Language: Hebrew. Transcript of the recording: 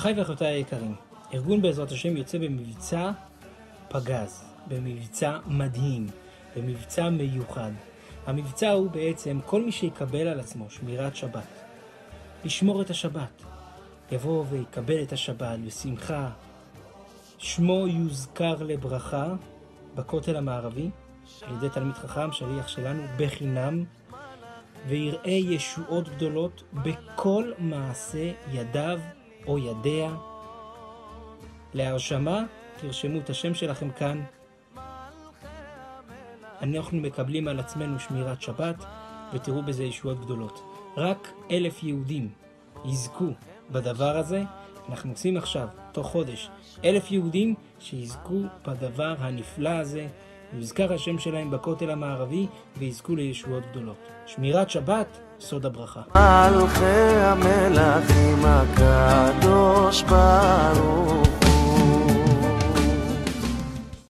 אחיי ואחיותיי היקרים, ארגון בעזרת השם יוצא במבצע פגז, במבצע מדהים, במבצע מיוחד. המבצע הוא בעצם כל מי שיקבל על עצמו שמירת שבת, לשמור את השבת, יבוא ויקבל את השבת בשמחה, שמו יוזכר לברכה בכותל המערבי על ידי תלמיד חכם, שליח שלנו, בחינם, ויראה ישועות גדולות בכל מעשה ידיו או ידיה. להרשמה, תרשמו את השם שלכם כאן. אנחנו מקבלים על עצמנו שמירת שבת, ותראו בזה ישועות גדולות. רק אלף יהודים יזכו בדבר הזה. אנחנו עושים עכשיו, תוך חודש, אלף יהודים שיזכו בדבר הנפלא הזה. יוזכר השם שלהם בכותל המערבי ויזכו לישועות גדולות. שמירת שבת, סוד הברכה. מלכי המלכים הקדוש ברוך